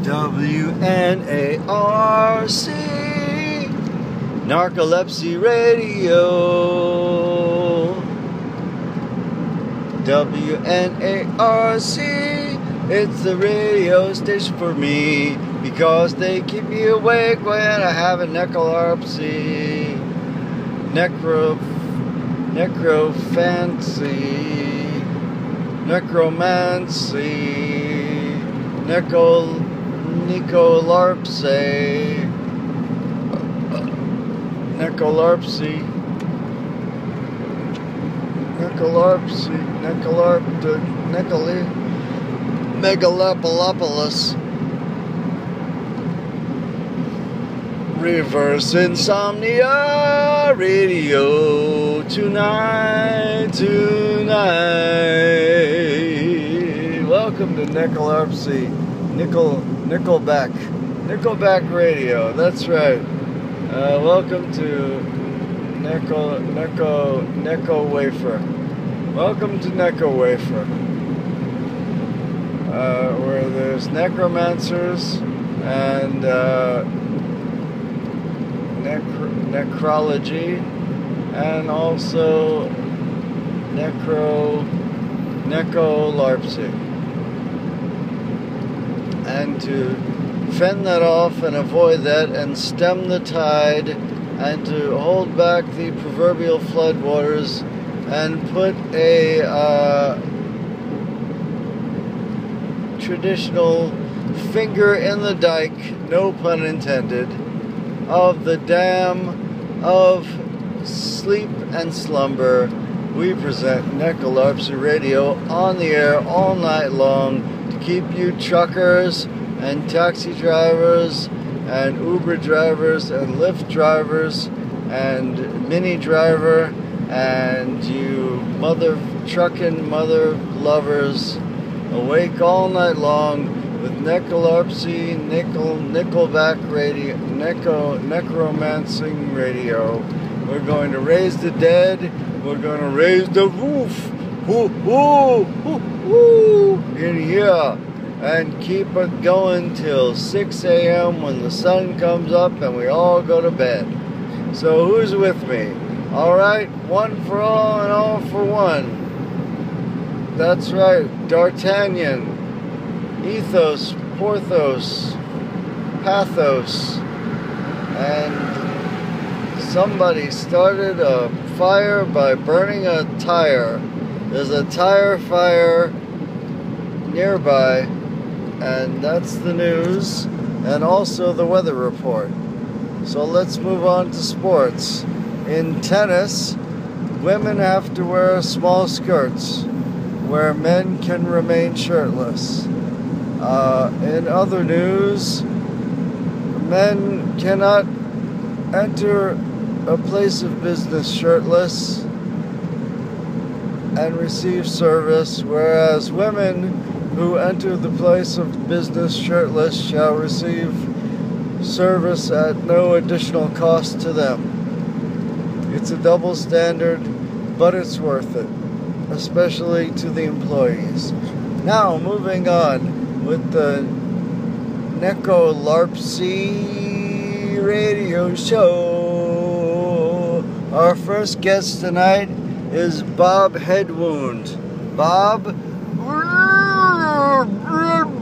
WNARC Narcolepsy Radio. WNARC It's the radio station for me because they keep me awake when I have a necrolepsy. Necro necrofancy. Necromancy. Necro Nicolarpsy. Nicolarpsy. Nicolarpsy. Nicolarp. Nicoli. Megalopolopolis. Reverse Insomnia Radio tonight, tonight. Welcome to Nicolarpsy. Nickel Nickelback. Nickelback Radio, that's right. Uh, welcome to Necco, Necco, Necco Wafer. Welcome to Necco Wafer. Uh, where there's necromancers and uh, necro- necrology and also necro necolarpsy and to fend that off and avoid that and stem the tide and to hold back the proverbial floodwaters and put a uh, traditional finger in the dike, no pun intended, of the dam of sleep and slumber. We present Necolarpsy Radio on the air all night long keep you truckers and taxi drivers and Uber drivers and Lyft drivers and mini driver and you mother trucking mother lovers awake all night long with necrolepsy, nickel, nickelback radio, necro, necromancing radio. We're going to raise the dead. We're going to raise the roof. Ooh, ooh, ooh, ooh, in here and keep it going till 6 a.m. when the sun comes up and we all go to bed. So who's with me? All right, one for all and all for one. That's right, D'Artagnan, Ethos, Porthos, Pathos, and somebody started a fire by burning a tire. There's a tire fire nearby, and that's the news and also the weather report. So let's move on to sports. In tennis, women have to wear small skirts where men can remain shirtless. Uh, in other news, men cannot enter a place of business shirtless and receive service, whereas women who enter the place of business shirtless shall receive service at no additional cost to them. It's a double standard, but it's worth it, especially to the employees. Now, moving on with the Neko Larpsy radio show. Our first guest tonight is Bob Headwound. Bob